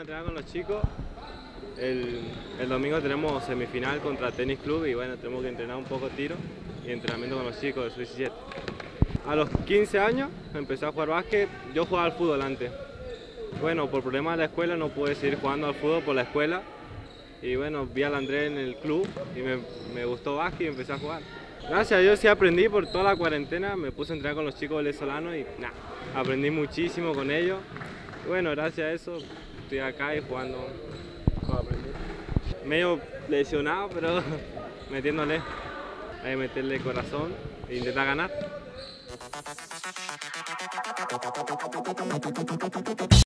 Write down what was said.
entrenar con los chicos. El, el domingo tenemos semifinal contra Tenis Club y bueno, tenemos que entrenar un poco tiro y entrenamiento con los chicos de su 17. A los 15 años empecé a jugar básquet, yo jugaba al fútbol antes. Bueno, por problemas de la escuela no pude seguir jugando al fútbol por la escuela y bueno, vi al Andrés en el club y me, me gustó básquet y empecé a jugar. Gracias a Dios sí aprendí por toda la cuarentena, me puse a entrenar con los chicos venezolanos y aprendí muchísimo con ellos. Y bueno, gracias a eso estoy acá y jugando. Medio lesionado, pero metiéndole, hay que meterle corazón e intentar ganar.